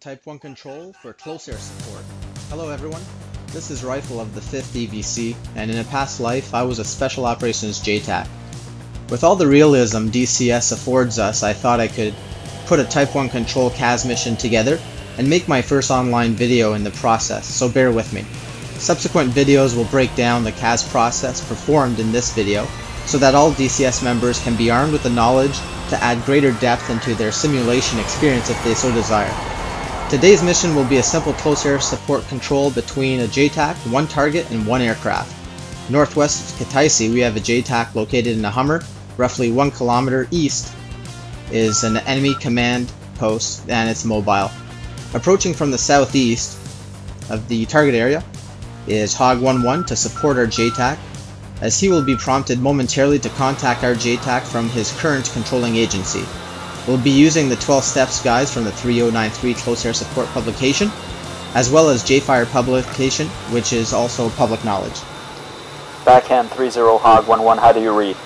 Type 1 control for close air support. Hello everyone, this is Rifle of the 5th EVC, and in a past life I was a Special Operations JTAC. With all the realism DCS affords us, I thought I could put a Type 1 control CAS mission together and make my first online video in the process, so bear with me. Subsequent videos will break down the CAS process performed in this video, so that all DCS members can be armed with the knowledge to add greater depth into their simulation experience if they so desire. Today's mission will be a simple close air support control between a JTAC, one target, and one aircraft. Northwest of Kutaisi, we have a JTAC located in a Hummer. Roughly one kilometer east is an enemy command post, and it's mobile. Approaching from the southeast of the target area is Hog 11 to support our JTAC, as he will be prompted momentarily to contact our JTAC from his current controlling agency. We'll be using the 12 steps guides from the 3093 Close Air Support publication, as well as JFire publication, which is also public knowledge. Backhand 30 Hog 11, how do you read?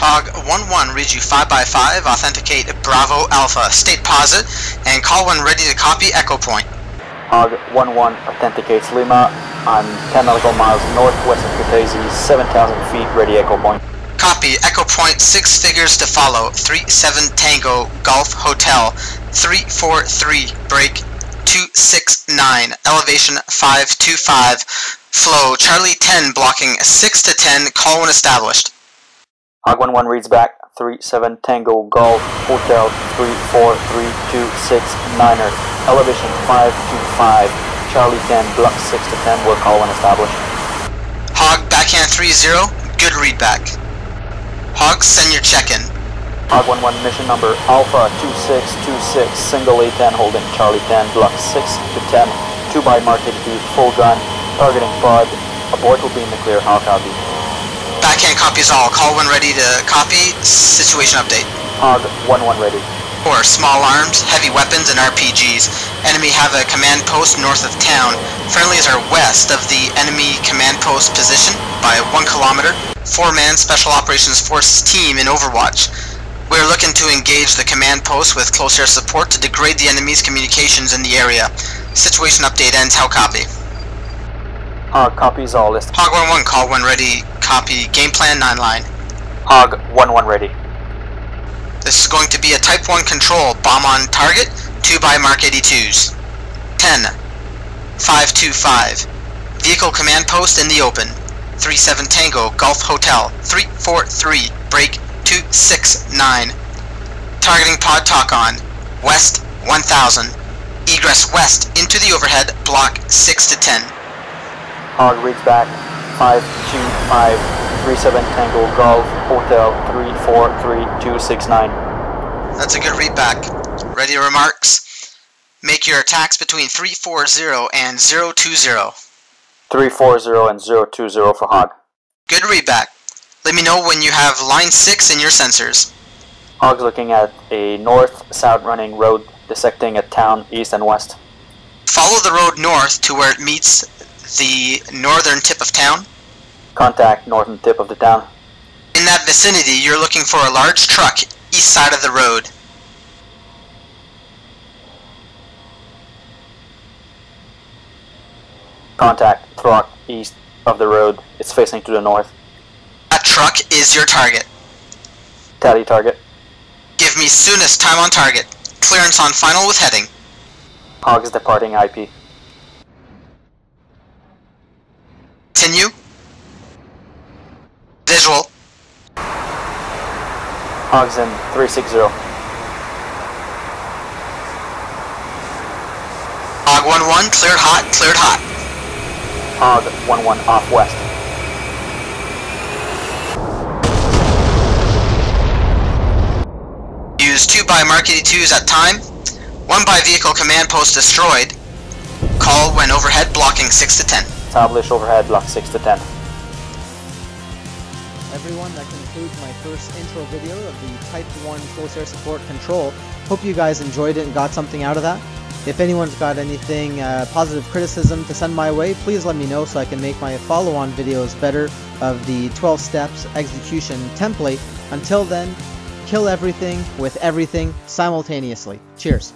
Hog 11 reads you 5x5, authenticate Bravo Alpha, state posit, and call when ready to copy Echo Point. Hog 11 authenticates Lima, I'm 10 nautical miles northwest of Kutaisi, 7,000 feet, ready Echo Point. Copy, Echo Point, six figures to follow, 3-7 Tango, Golf Hotel, 343, break 269, elevation 525, flow, Charlie 10 blocking 6 to 10, call when established. Hog 11 reads back, 37 Tango, Golf, Hotel, 34326, Niner, elevation 525, Charlie 10, block 6 to 10, will call when established. Hog, backhand 30, good readback. Hog, send your check-in. Hog 11 mission number Alpha 2626, single A10 holding Charlie 10, block 6 to 10, 2 by market B, full gun, targeting pod, abort will be in the clear, how copy. Backhand copies all, call when ready to copy, situation update. Hog 11 ready. Or small arms, heavy weapons, and RPGs. Enemy have a command post north of town. Friendlies are west of the enemy command post position by one kilometer four-man Special Operations Forces team in Overwatch. We are looking to engage the command post with close air support to degrade the enemy's communications in the area. Situation update ends. How copy? Hog copies all list. Hog 1-1, call when ready. Copy. Game plan 9 line. Hog 1-1 ready. This is going to be a Type 1 control. Bomb on target. 2 by Mark 82s. 10. 525. Vehicle command post in the open. 37 Tango, Golf Hotel, 343, break 269. Targeting pod talk on, west 1000. Egress west into the overhead, block 6 to 10. Hog reads back, 525, 37 Tango, Golf Hotel, 343269. That's a good read back. Ready remarks? Make your attacks between 340 and 020. 340 and 020 for Hog. Good readback. Let me know when you have line 6 in your sensors. Hog's looking at a north-south running road dissecting a town east and west. Follow the road north to where it meets the northern tip of town. Contact northern tip of the town. In that vicinity, you're looking for a large truck east side of the road. Contact truck east of the road. It's facing to the north. That truck is your target. Tally target. Give me soonest time on target. Clearance on final with heading. Hog is departing IP. Continue. Visual. Hogs in 360. Hog 1-1, cleared hot, cleared hot. Hog 1-1 off west. Use 2 by Mark 82s at time. 1 by vehicle command post destroyed. Call when overhead blocking 6 to 10. Establish overhead block 6 to 10. Everyone, that concludes my first intro video of the Type 1 Close Air Support Control. Hope you guys enjoyed it and got something out of that. If anyone's got anything uh, positive criticism to send my way, please let me know so I can make my follow-on videos better of the 12 steps execution template. Until then, kill everything with everything simultaneously. Cheers.